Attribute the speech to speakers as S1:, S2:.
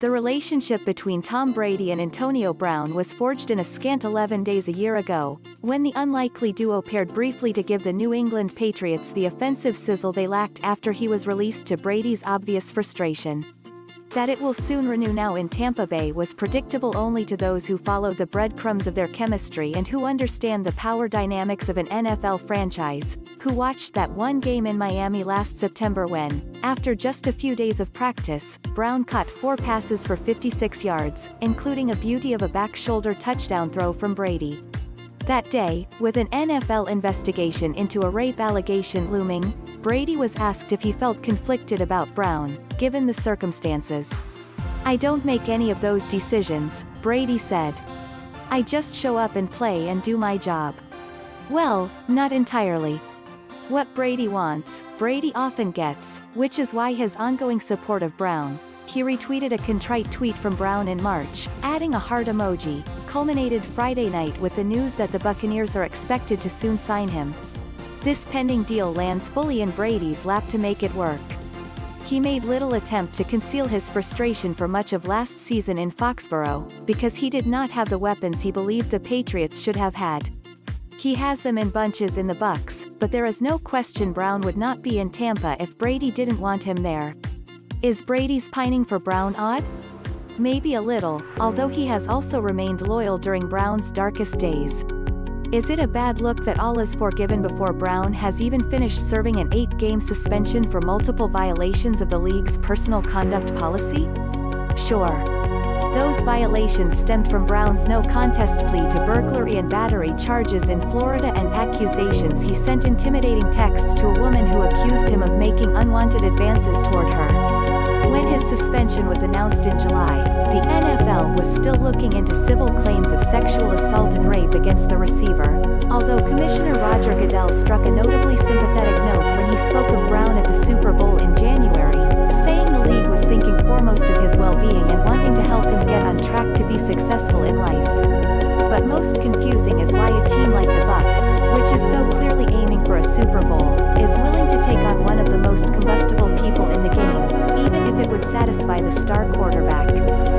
S1: The relationship between Tom Brady and Antonio Brown was forged in a scant 11 days a year ago, when the unlikely duo paired briefly to give the New England Patriots the offensive sizzle they lacked after he was released to Brady's obvious frustration. That it will soon renew now in Tampa Bay was predictable only to those who follow the breadcrumbs of their chemistry and who understand the power dynamics of an NFL franchise, who watched that one game in Miami last September when, after just a few days of practice, Brown caught four passes for 56 yards, including a beauty of a back shoulder touchdown throw from Brady. That day, with an NFL investigation into a rape allegation looming, Brady was asked if he felt conflicted about Brown, given the circumstances. I don't make any of those decisions, Brady said. I just show up and play and do my job. Well, not entirely. What Brady wants, Brady often gets, which is why his ongoing support of Brown, he retweeted a contrite tweet from Brown in March, adding a heart emoji, culminated Friday night with the news that the Buccaneers are expected to soon sign him. This pending deal lands fully in Brady's lap to make it work. He made little attempt to conceal his frustration for much of last season in Foxborough, because he did not have the weapons he believed the Patriots should have had. He has them in bunches in the Bucs, but there is no question Brown would not be in Tampa if Brady didn't want him there. Is Brady's pining for Brown odd? Maybe a little, although he has also remained loyal during Brown's darkest days. Is it a bad look that all is forgiven before Brown has even finished serving an eight-game suspension for multiple violations of the league's personal conduct policy? Sure. Those violations stemmed from Brown's no-contest plea to burglary and battery charges in Florida and accusations he sent intimidating texts to a woman who accused him of making unwanted advances toward her. When his suspension was announced in July, the NFL was still looking into civil claims of sexual assault and rape against the receiver, although Commissioner Roger Goodell struck a notably sympathetic note when he spoke of Brown at the Super Bowl in January, saying the league was thinking foremost of his well-being and wanting to help him get on track to be successful in life. But most confusing is why a team like the Bucs, which is so satisfy the star quarterback.